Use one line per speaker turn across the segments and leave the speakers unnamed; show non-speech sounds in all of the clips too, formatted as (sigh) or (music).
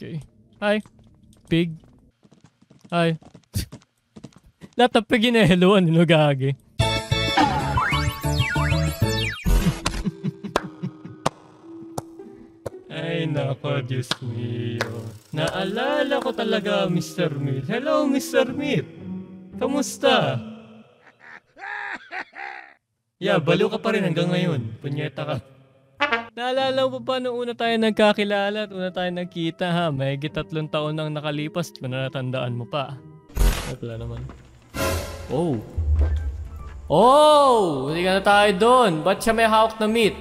Okay. Hi. Pig. Hi. (laughs) Lahat ng pig inaheluan, nilugagi. (laughs) Ay, nako, Diyos mio. Naalala ko talaga, Mr. Meat. Hello, Mr. Meat. Kamusta? (laughs) Yeah, baliw ka pa rin hanggang ngayon. Punyeta ka. Naalala mo pa nung una tayo nagkakilala at una tayo nagkita ha? May tatlong taon nang nakalipas, manatandaan mo pa. Ay, wala naman. Oh. Oh! Hindi ka na tayo doon. Ba't siya may hawak na meat?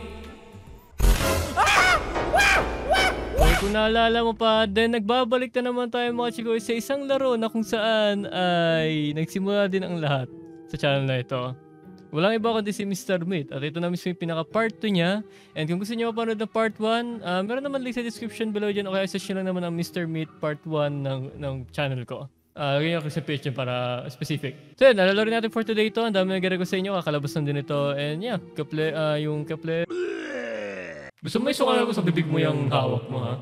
Ay, kung naalala mo pa, then nagbabalik na naman tayo mga chiko sa isang laro na kung saan ay nagsimula din ang lahat sa channel na ito. Walang iba kundi si Mr. Meat. At ito na mismo yung pinaka part 2 niya. And kung gusto niyo mapanood ng part 1, uh, meron naman link sa description below dyan o kaya search nyo lang naman ang Mr. Meat part 1 ng, ng channel ko. Uh, ganyan ako sa page para specific. So yun, nalalaro natin for today ito. Ang dami nag ko sa inyo. Kakalabas na din ito. And yeah, kaple, uh, yung kaple... Gusto mo isuka ko sa bibig mo yung hawak mo ha?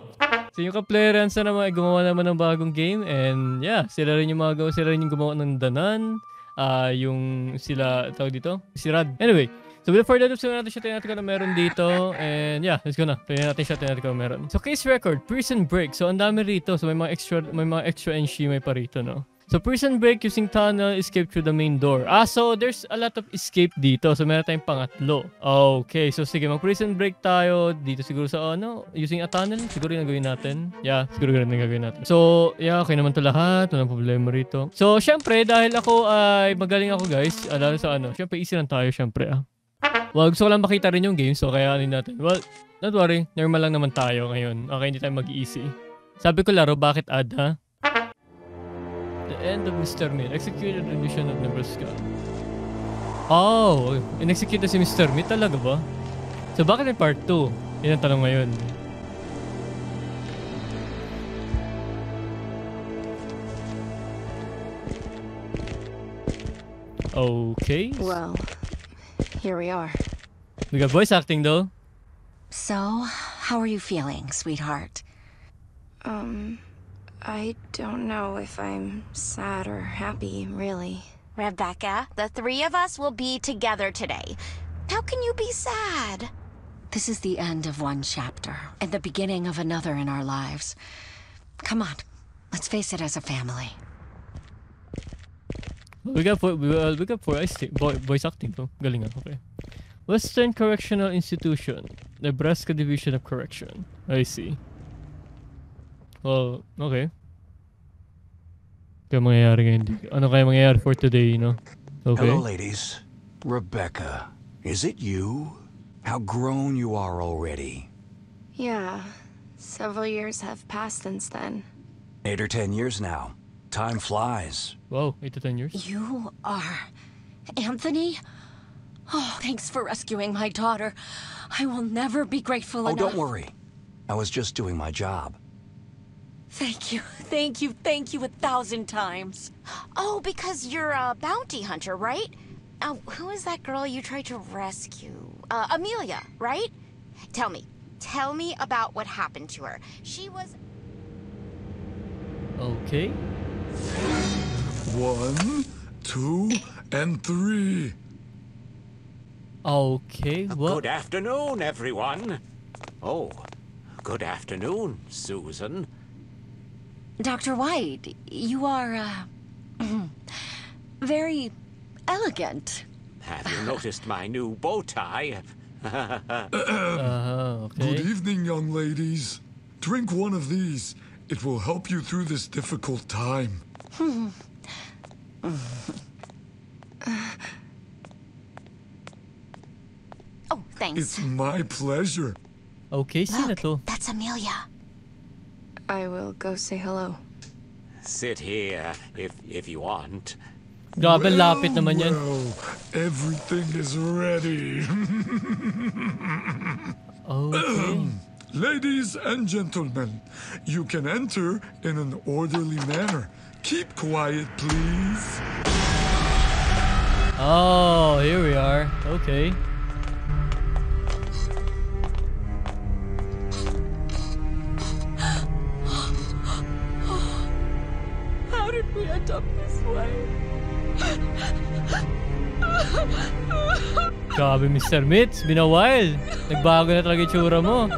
So yung ka-playerans na naman gumawa naman ng bagong game and yeah, sila rin yung mga gawa, sila rin yung gumawa ng Danan, ah yung sila, tawag dito, si Rad. Anyway, so without further ado, natin siya, tingnan natin kung meron dito and yeah, let's go na. Tingnan natin siya, tingnan natin kung meron. So case record, prison break. So ang dami rito, so may mga extra, may mga extra NC may pa rito, no? So prison break using tunnel, escape through the main door. Ah, so there's a lot of escape dito. So meron tayong pangatlo. Okay, so sige, mag prison break tayo dito siguro sa ano, using a tunnel. Siguro yung gagawin natin. Yeah, siguro ganun yung gagawin natin. So, yeah, okay naman to lahat. Walang problema rito. So, syempre, dahil ako ay magaling ako guys, alala sa ano, syempre easy lang tayo syempre ah. Well, gusto ko lang makita rin yung game, so kaya ano natin. Well, don't worry, normal lang naman tayo ngayon. Okay, hindi tayo mag-easy. Sabi ko laro, bakit ad ha? The end of Mr. Meat. Executed rendition of Nebraska. Oh, in-execute na si Mr. Meat talaga ba? So bakit may part 2? Yan ang tanong ngayon. Okay.
Well, here we are.
We got voice acting though.
So, how are you feeling, sweetheart?
Um, I don't know if I'm sad or happy, really.
Rebecca, the three of us will be together today. How can you be sad? This is the end of one chapter and the beginning of another in our lives. Come on, let's face it as a family.
We got vo- we, uh, we got voice, vo- voice acting though. Galing ah, okay. Western Correctional Institution, Nebraska Division of Correction. I see. Well, okay. Kaya mangyayari ngayon. di- Ano kaya mangyayari for today, you know? Okay.
Hello, ladies. Rebecca, is it you? How grown you are already.
Yeah, several years have passed since then.
Eight or ten years now. Time flies.
Whoa, 8 to 10 years.
You are Anthony? Oh, thanks for rescuing my daughter. I will never be grateful
Oh,
enough.
don't worry. I was just doing my job.
Thank you, thank you, thank you a thousand times.
Oh, because you're a bounty hunter, right? Uh, who is that girl you tried to rescue? Uh, Amelia, right? Tell me. Tell me about what happened to her. She was.
Okay.
One, two, and three.
Okay, what?
Good afternoon, everyone. Oh, good afternoon, Susan.
Dr. White, you are, uh, very elegant.
Have you noticed my new bow tie? (laughs)
Uh,
Good evening, young ladies. Drink one of these. It will help you through this difficult time. (laughs)
Oh, thanks.
It's my pleasure.
Okay, sino
Look,
to?
that's Amelia.
I will go say hello.
Sit here if if you want.
Grabe, lapit naman yan.
Well, everything is ready. (laughs)
Okay. (clears throat)
Ladies and gentlemen, you can enter in an orderly manner. Keep quiet, please.
Oh, here we are. Okay.
End up this way?
Grabe, Mr. Mitz. Been a while. Nagbago na talaga yung tsura mo.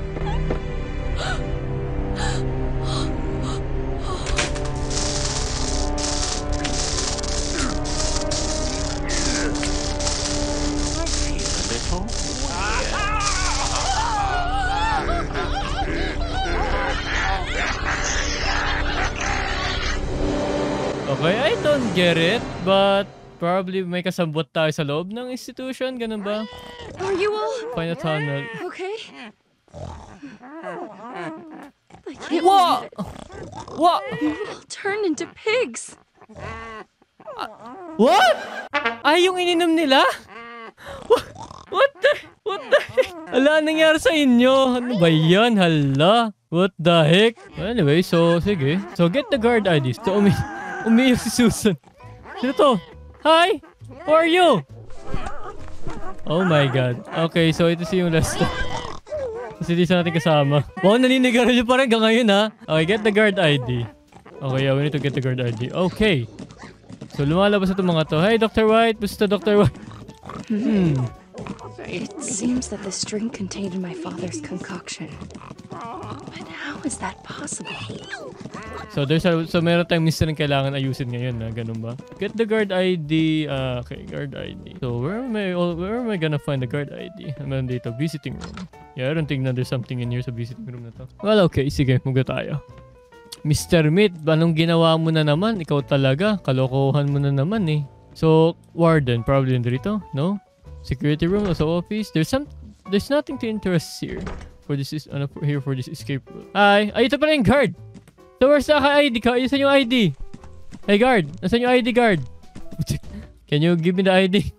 Get it, but probably may kasambot tayo sa loob ng institution, ganun ba?
Are you all
Find a tunnel.
okay? I can't
What? What?
it. all turned into pigs.
What? Ay, yung ininom nila? What, what the? What the heck? Ala, nangyari sa inyo? Ano ba yan? Hala. What the heck? Anyway, so, sige. So, get the guard ID. So, umi umiyak si Susan. Sino to? Hi! Who are you? Oh my God. Okay, so ito si yung last. (laughs) Kasi di sa natin kasama. Wow, naninigaran niyo pa rin hanggang ngayon ha. Okay, get the guard ID. Okay, yeah, we need to get the guard ID. Okay. So, lumalabas itong mga to. Hey, Dr. White! Basta Dr. White. Hmm.
It seems that this drink contained my father's concoction. But how is that possible?
So, there's a, so meron tayong mystery na kailangan ayusin ngayon na ganun ba? Get the guard ID. ah, okay, guard ID. So, where am I, oh, where am I gonna find the guard ID? Meron dito, visiting room. Yeah, I don't think na there's something in here sa visiting room na to. Well, okay. Sige, muga tayo. Mr. Meat, anong ginawa mo na naman? Ikaw talaga. Kalokohan mo na naman eh. So, warden, probably nandito? No? Security room, also office. There's some, there's nothing to interest here. For this is, ano, here for this escape route. Ay, ay, ito pala yung guard. So, where's the ID? Saan yung ID? Hey, guard. Nasaan yung ID, guard? Can you give me the ID?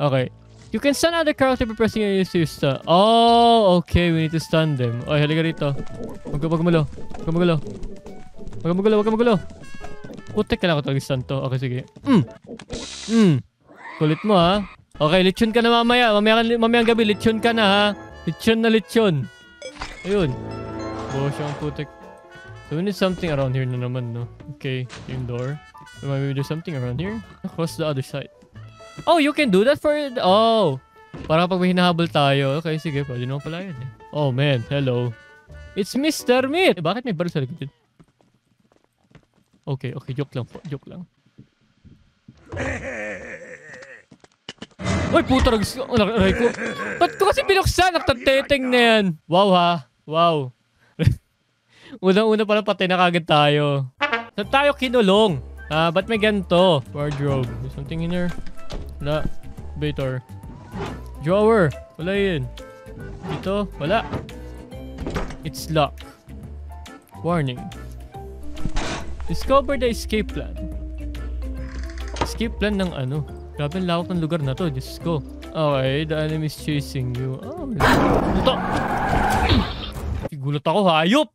Okay. You can stun other character by pressing A to stun. Oh, okay. We need to stun them. Oy, halika rito. Huwag ka magulo. Huwag ka magulo. Huwag ka magulo, huwag ka magulo. Putek, kailangan ko talaga stun to. Okay, sige. Mm. Mm. Kulit mo, ha? Okay, lechon ka na mamaya. Mamaya, mamaya gabi, lechon ka na, ha? Lechon na lechon. Ayun. Buwas yung putek. So we need something around here na naman, no? Okay, yung door. So maybe there's something around here? Across the other side. Oh, you can do that for... Oh! Para pag may tayo. Okay, sige. Pwede naman pala yun eh. Oh, man. Hello. It's Mr. Meat! Eh, bakit may baril sa likod? Okay, okay. Joke lang po. Joke lang. (laughs) Uy, puta. Nag... Aray ko. Ba't ko kasi binuksan? Nagtateteng na yan. Wow, ha? Wow. (laughs) Unang-una pala patay na kagad tayo. Saan tayo kinulong? Ah, ba't may ganito? Wardrobe. There's something in here? Wala. Bator. Drawer. Wala yun. Dito? Wala. It's locked. Warning. Discover the escape plan. Escape plan ng ano? Grabe ang lawak ng lugar na to. Diyos ko. Okay, the enemy is chasing you. Oh, ito. (clears throat) Gulat ako, hayop!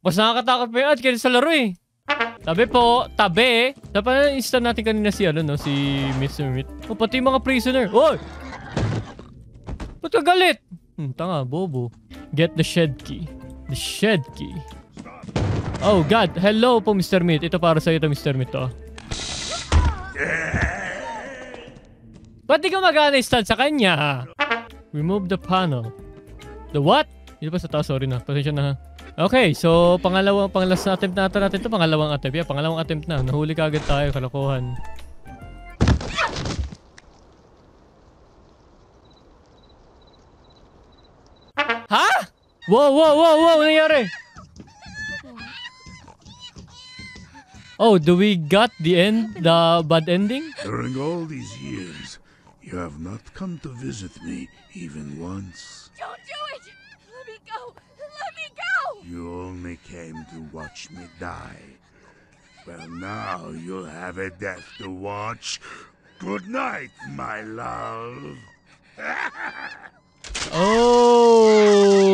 Mas nakakatakot pa yun at kaya sa laro eh. Tabi po, tabi. Dapat instant natin kanina si ano no, si Mr. Meat. O pati yung mga prisoner. Oy! Ba't ka galit? Hmm, tanga, bobo. Get the shed key. The shed key. Oh God, hello po Mr. Meat. Ito para sa ito Mr. Meat to. Ba't di ka mag-uninstall sa kanya? Remove the panel. The what? Dito pa sa taas, sorry na. Pasensya na ha. Okay, so pangalawang panglas na attempt natin natin to pangalawang attempt. Yeah, pangalawang attempt na. Nahuli ka agad tayo, kalokohan. Ha? Wow, wow, wow, wow, nangyari? Oh, do we got the end, the bad ending?
During all these years, you have not come to visit me even once.
Don't do it! Let me go! Let me go!
You only came to watch me die. Well, now you'll have a death to watch. Good night, my love. (laughs)
Oh!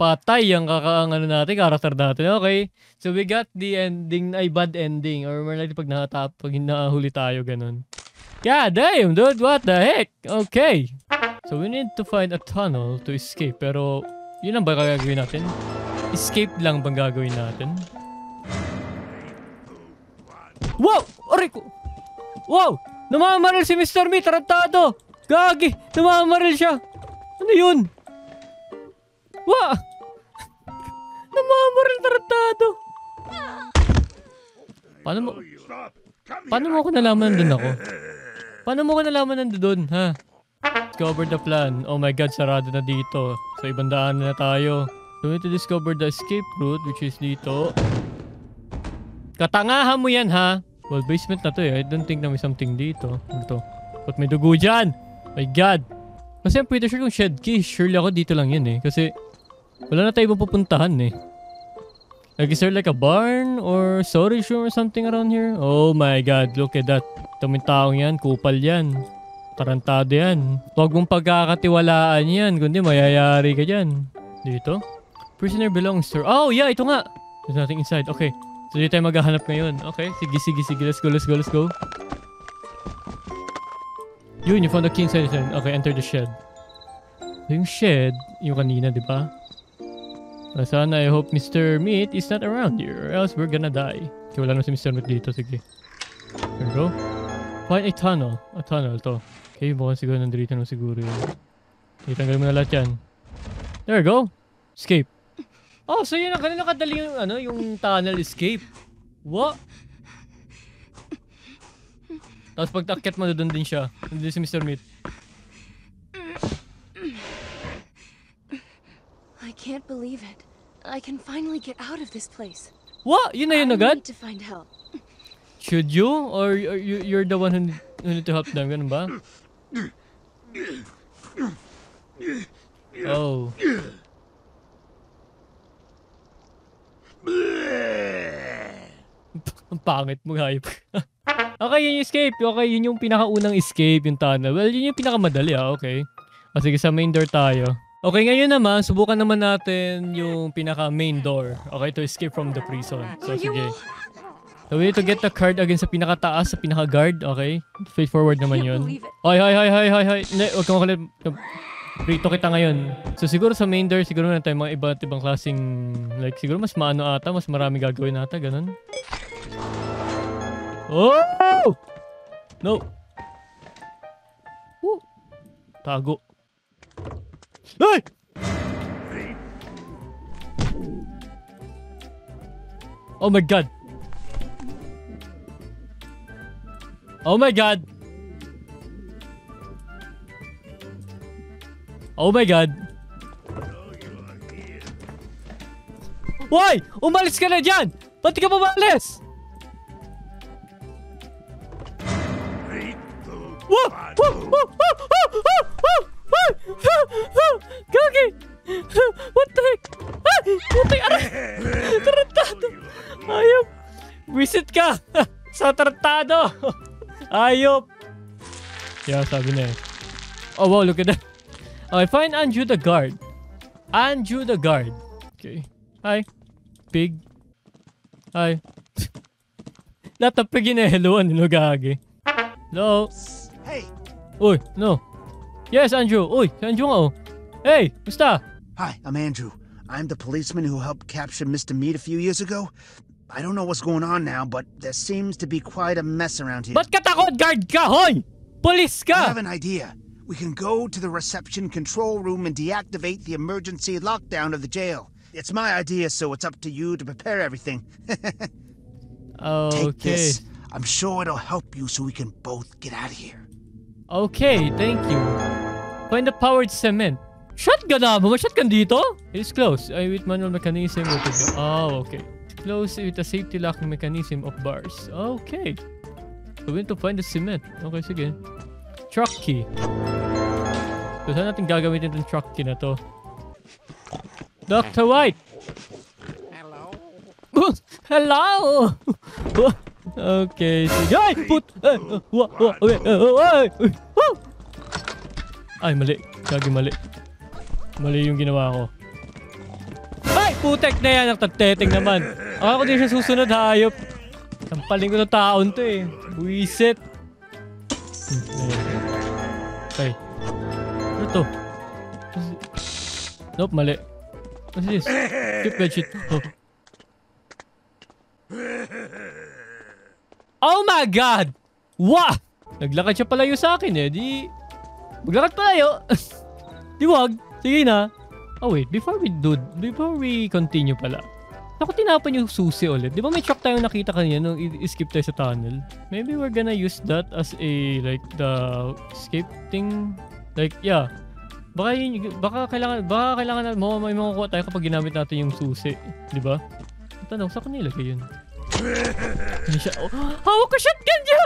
Patay ang kakaang ano natin, character natin. Okay. So we got the ending, ay bad ending. Or more likely pag nakatap, pag nahuli tayo, ganun. God damn, dude, what the heck? Okay. So we need to find a tunnel to escape. Pero, yun ang ba gagawin natin? Escape lang bang gagawin natin? Wow! Aray ko! Wow! Namamaril si Mr. Me! Tarantado! Gagi! Namamaril siya! Ano yun? Wow! Namamaril tarantado! Paano mo... Paano mo ako nalaman nandun ako? Paano mo ako nalaman nandun, ha? Discover the plan. Oh my god, sarado na dito. So, ibang daan na tayo. So, we need to discover the escape route, which is dito. Katangahan mo yan, ha? Well, basement na to eh. I don't think na may something dito. Ano to? Ba't may dugo dyan? My god. Kasi I'm pretty sure kung shed key, surely ako dito lang yun eh. Kasi, wala na tayo ibang pupuntahan eh. Like, is there like a barn or storage room or something around here? Oh my god, look at that. Tuming taong yan, kupal yan. Tarantado yan. Huwag mong pagkakatiwalaan yan, kundi mayayari ka dyan. Dito? Prisoner belongs to... Oh, yeah, ito nga. There's nothing inside. Okay. So, dito tayo maghahanap ngayon. Okay, sige, sige, sige. Let's go, let's go, let's go. Yun, you found the the shed. Okay, enter the shed. Yung shed, yung kanina, di ba? Ah, Sana I hope Mr. Meat is not around here or else we're gonna die. Okay, wala na si Mr. Meat dito. Sige. There we go. Find a tunnel. A tunnel to. Okay, mukhang siguro nandito na siguro yun. Okay, tanggalin mo na lahat yan. There we go. Escape. Oh, so yun ang kanina kadali yung, ano, yung tunnel escape. What? Tapos pag takyat mo, doon din siya. Doon si Mr. Meat.
Can't believe it. I can finally get out of this place.
What? Yun na yun
I
agad?
need to find help.
Should you? Or y- y- you're the one who need, who need to help them? Ganun ba? Oh. Ang pangit mo, hayop. (laughs) okay, yun yung escape. Okay, yun yung pinakaunang escape, yung tunnel. Well, yun yung pinakamadali, ah. Okay. O sige, sa main door tayo. Okay, ngayon naman, subukan naman natin yung pinaka main door. Okay, to escape from the prison. So, sige. So, we need to get the card again sa pinakataas, sa pinaka-guard. Okay? Straightforward naman yun. Ay, ay, ay, ay, ay, ay. Hindi, huwag kang makulit. Prito kita ngayon. So, siguro sa main door, siguro na tayo mga iba't ibang klaseng, like, siguro mas maano ata, mas marami gagawin ata, ganun. Oh! No. Woo. Tago. Ay! Oh my god. Oh my god. Oh my god. Why? Umalis ka na dyan! Ba't ka umalis? Tarantado! Ayop! Yeah, sabi na eh. Oh wow, look at that. Okay, find Andrew the guard. Andrew the guard. Okay. Hi. Pig. Hi. (laughs) Lahat ng pig yun eh. Hello, ano gagi. Hello?
Hey,
Uy, no. Yes, Andrew. Uy, si Andrew nga oh. Hey, musta?
hi, I'm Andrew. I'm the policeman who helped capture Mr. Meat a few years ago. I don't know what's going on now, but there seems to be quite a mess around here.
Ba't ka takot? Guard ka, hoy! Police
I have an idea. We can go to the reception control room and deactivate the emergency lockdown of the jail. It's my idea, so it's up to you to prepare everything. (laughs) Take
Okay.
this. I'm sure it'll help you so we can both get out of here.
Okay, thank you. Find the powered cement. Shotgun ah, na mo? May shotgun dito? It's closed. I with manual mechanism. The... Oh, okay. Close with a safety locking mechanism of bars. Okay. So we need to find the cement. Okay, sige. Truck key. So saan natin gagamitin itong truck key na to? Dr. White! Hello? (laughs) Hello! (laughs) okay, sige. Ay! Put! Ay! ay! Uy, woo! Ay, mali. Gagi mali. Mali yung ginawa ko. Putek na yan! Nagtateteng naman. Ako din siya susunod, hayop. Sampaling ko ng taon to eh. Buisit. Okay. Ano to? Nope, mali. What's this? Skip bedsheet. Oh. oh my God! Wah! Naglakad siya palayo sa akin eh. Di... Maglakad palayo. (laughs) Di wag. Sige na. Oh wait, before we do, before we continue pala. Ako tinapan yung susi ulit. Di ba may truck tayong nakita kanina nung i- skip tayo sa tunnel? Maybe we're gonna use that as a, like, the escape thing. Like, yeah. Baka yun, baka kailangan, baka kailangan na, mo, may makukuha tayo kapag ginamit natin yung susi. Di ba? Tanong, saan ko nilagay yun? Ano siya? Oh, (gasps) hawak ko shotgun niya!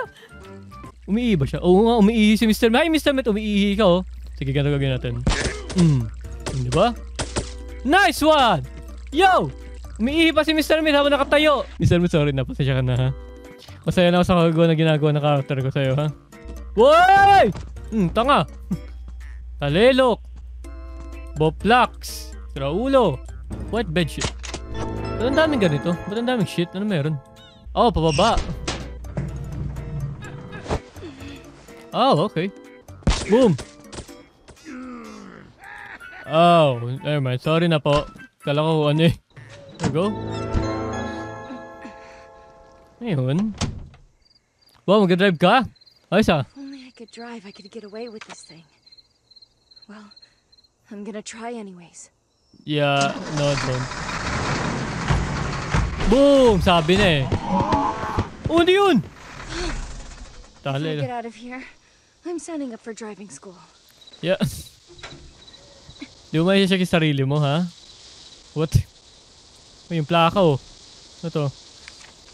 Umiihi ba siya? Oo nga, umiihi si Mr. May Mr. Met, umiihi ka oh. Sige, ganito gagawin natin. Mm. Di ba? Nice one! Yo! Umiihi pa si Mr. Met habang nakatayo. Mr. Met, sorry na. Pasensya ka na ha. Masaya na ako sa kagawa na ginagawa ng character ko sa'yo ha. Woy! Hmm, tanga. (laughs) Talelok. Boplax. Raulo. White bedsheet. Ba't ang daming ganito? Ba't ang daming shit? Ano meron? Oh, pababa. Oh, okay. Boom. Oh, never mind. Sorry na po. Kala ko ano eh. There we go. Ayun. Wow, mag-drive ka? Ayos ah.
Only I could drive, I could get away with this thing. Well, I'm gonna try anyways.
Yeah, no, don't. Boom! Sabi na eh. Oh, ano yun?
If I
Tali
get out of here, I'm signing up for driving school.
Yeah. (laughs) Di mo check yung sarili mo, ha? What? Oh, yung plaka, oh. Ano to?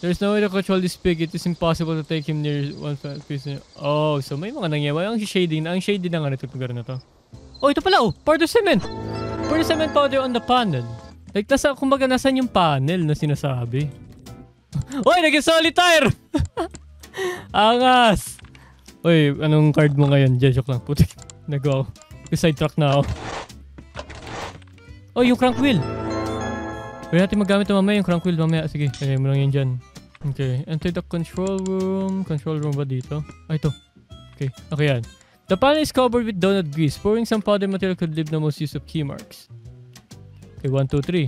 There's no way to control this pig. It is impossible to take him near one near- Oh, so may mga nangyayari. Ang shading, ang shading na nga nito lugar na to. Oh, ito pala, oh. Powder cement. Powder cement powder on the panel. Like, nasa, kumbaga, nasan yung panel na sinasabi? (laughs) Oy, naging solitaire! (laughs) Angas! Uy, anong card mo ngayon? Diyan, lang. Putik. Nag-go. Sidetrack na ako. Oh, yung crank wheel. Pwede natin magamit na mamaya yung crank wheel mamaya. Sige, lagay mo lang yan dyan. Okay, enter the control room. Control room ba dito? Ah, ito. Okay, okay yan. The panel is covered with donut grease. Pouring some powder material could leave the most use of key marks. Okay, 1, 2, 3.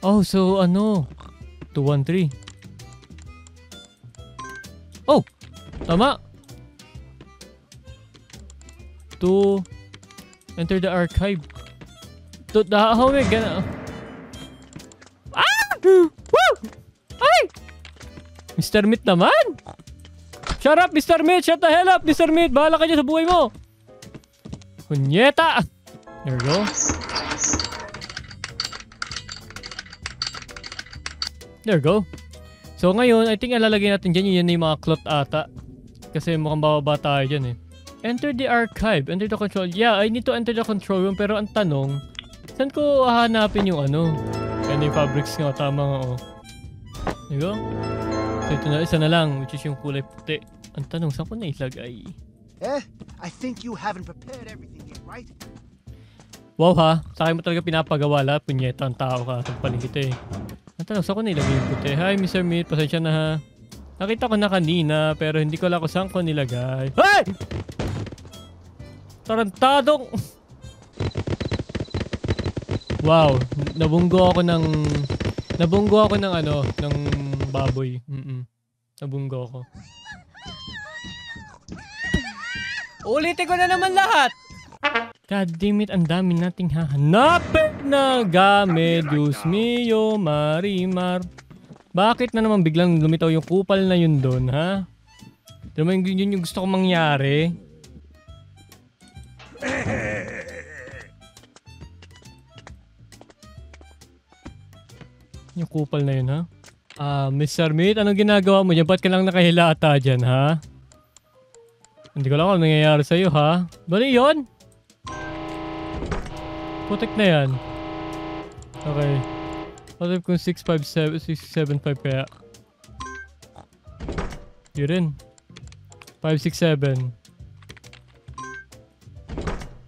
Oh, so ano? 2, 1, 3. Oh! Tama! To enter the archive. To the how we gonna... Ah! Woo! Ay! Mr. Meat naman! Shut up, Mr. Meat! Shut the hell up, Mr. Meat! Bahala ka dyan sa buhay mo! Kunyeta! There we go. There we go. So ngayon, I think alalagay natin dyan yun yung mga cloth ata. Kasi mukhang bababa tayo dyan eh. Enter the archive. Enter the control. Yeah, I need to enter the control room. Pero ang tanong, saan ko hahanapin yung ano? Yan yung fabrics nga. Tama nga oh. There you go. So ito na, isa na lang. Which is yung kulay puti. Ang tanong, saan ko na ilagay?
Eh? I think you haven't prepared everything yet, right?
Wow ha, sa akin mo talaga pinapagawa lahat. Punyeta ang tao ka sa paligid eh. Ang tanong, saan ko nilagay yung puti? Hi Mr. Meat, pasensya na ha. Nakita ko na kanina, pero hindi ko alam kung saan ko nilagay. Hey! Tarantadong... Wow, nabunggo ako ng... Nabunggo ako ng ano, ng baboy. Mm Nabunggo ako. Ulitin ko na naman lahat! God damn it, ang dami nating hahanapin na gamit. Diyos mio, marimar. Bakit na naman biglang lumitaw yung kupal na yun doon, ha? Di naman yun, yun yung gusto kong mangyari. Yung kupal na yun, ha? Ah, Mr. Meat, anong ginagawa mo dyan? Ba't ka lang nakahilata dyan, ha? Hindi ko lang kung nangyayari sa'yo, ha? Bali yun? Putik na yan. Okay. What if kung 657, 675 kaya? Di rin. 567.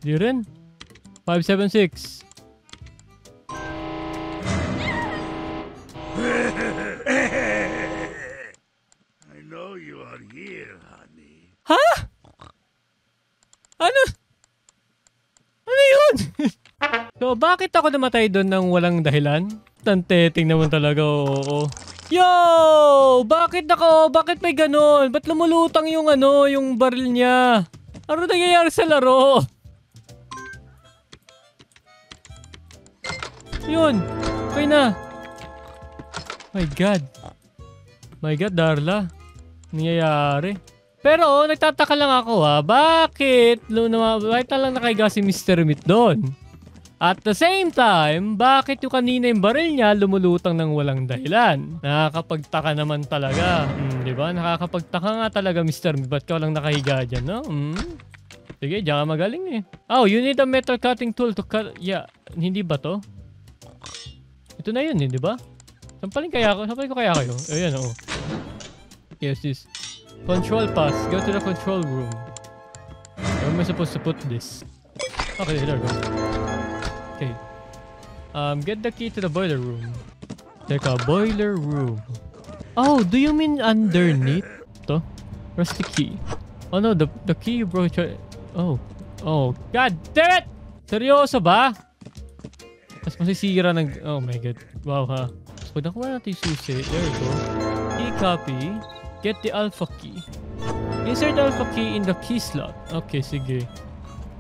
Di rin. 576. (laughs)
I know you are here, honey.
Ha? Ano? Ano yun? (laughs) So, bakit ako namatay doon ng walang dahilan? Tanteting naman talaga, oo. Yo! Bakit ako? Bakit may ganon? Ba't lumulutang yung ano, yung baril niya? Ano nangyayari sa laro? Yun. Okay na. My God. My God, Darla. Nangyayari. Pero, nagtataka lang ako ha. Bakit? Luna, bakit na lang nakahiga si Mr. Meat doon? At the same time, bakit yung kanina yung baril niya lumulutang ng walang dahilan? Nakakapagtaka naman talaga. Hmm, di ba? Nakakapagtaka nga talaga, Mr. Meat. Ba't ka lang nakahiga dyan, no? Hmm? Sige, diyan ka magaling eh. Oh, you need a metal cutting tool to cut... Yeah, hindi ba to? Ito na yun eh, di ba? Sampalin kaya ako? Sampalin ko kaya kayo? Ayan, oh. Yes, this. Control pass. Go to the control room. Where am I supposed to put this? Okay, there we go. Okay. Um, get the key to the boiler room. Teka, boiler room. Oh, do you mean underneath? To? Where's the key? Oh no, the the key you broke. Oh. Oh. God damn it! Seryoso ba? Tapos masisira ng... Oh my god. Wow ha. Tapos pag nakuha natin yung susi, there we go. E-copy. Get the alpha key. Insert alpha key in the key slot. Okay, sige.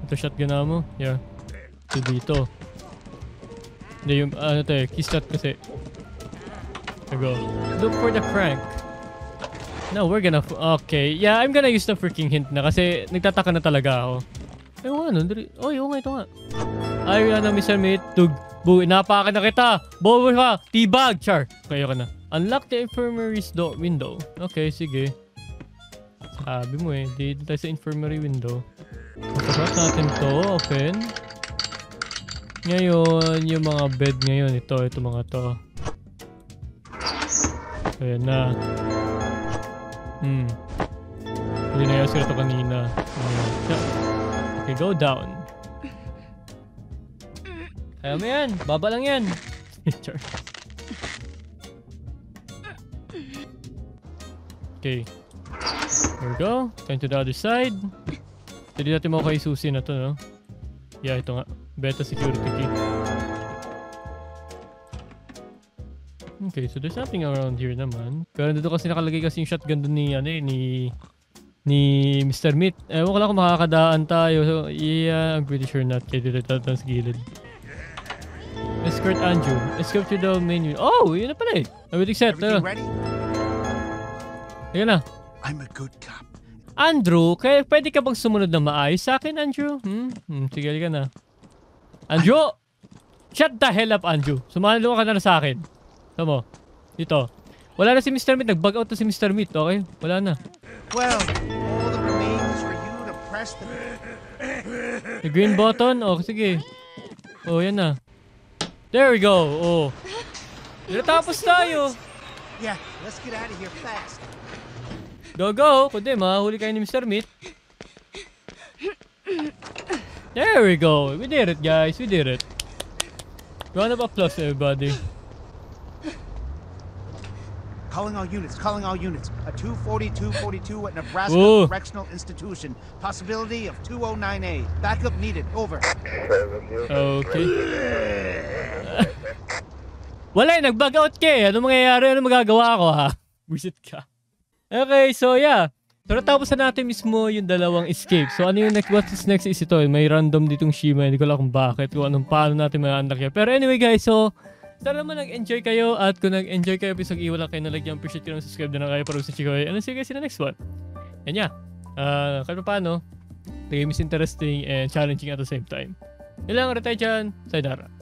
Ito shotgun na mo. Yeah. Ito dito. Hindi yung... Ano to eh. Key slot kasi. There go. Look for the crank. No, we're gonna... Okay. Yeah, I'm gonna use the freaking hint na kasi nagtataka na talaga ako. Eh, ano? Oy, oo nga, ito nga. Ay, ano, Mr. Mate. Tug. Bu, inapakan na kita. Bobo ka. Tibag. Char. Kaya ka na. Unlock the infirmary's door window. Okay, sige. Sabi mo eh. Dito tayo sa infirmary window. Pagkakas natin to. Open. Ngayon, yung mga bed ngayon. Ito, ito mga to. Ayan na. Hmm. Hindi na sila to kanina. Ayan. Okay, go down. Kaya mo yan. Baba lang yan. (laughs) Okay. There we go. Time to the other side. Hindi natin makuha yung susi na to, no? Yeah, ito nga. Beta security key. Okay, so there's nothing around here naman. Pero dito kasi nakalagay kasi yung shotgun dun ni, ano eh, ni ni Mr. Meat. Ewan ko lang kung makakadaan tayo. So, yeah, I'm pretty sure not. Kaya dito tayo sa gilid. Escort Andrew. Escort to the main Oh, yun na pala eh. Everything set.
Everything
Uh,
ready?
Ayan na.
I'm a good cop.
Andrew, kaya pwede ka bang sumunod na maayos sa akin, Andrew? Hmm? Hmm, sige ka na. Andrew! Shut the hell up, Andrew. Sumalo ka na sa akin. Tama mo. Dito. Wala na si Mr. Meat. Nag-bug out na si Mr. Meat. Okay? Wala na.
Well, all that remains for you to press the...
The green button? Oh, sige. Oh, yan na. There we go. Oh. Natapos tayo.
Yeah, let's get out of here fast.
Go, go. Kundi, mahuli kayo ni Mr. Meat. There we go. We did it, guys. We did it. Round of applause, everybody.
Calling all units, calling all units. A 24242 at Nebraska
Ooh.
Correctional Institution. Possibility of 209A. Backup needed. Over.
Okay. Wala nag-bug out ka eh. Ano mangyayari? Ano magagawa ko ha? (laughs) Visit ka. Okay, so yeah. So natapos na natin mismo yung dalawang escape. So ano yung next, what is next is ito. May random ditong Shima. Hindi ko alam kung bakit. Kung anong paano natin ma-unlock yan. Pero anyway guys, so sana naman nag-enjoy kayo. At kung nag-enjoy kayo, please mag-iwan lang kayo na like yan. Appreciate ko na subscribe na kayo para sa Chikoy. Ano sige guys in the next one. And yeah. Uh, kahit pa paano, the game is interesting and challenging at the same time. Yun lang, ulit tayo dyan. Sayonara.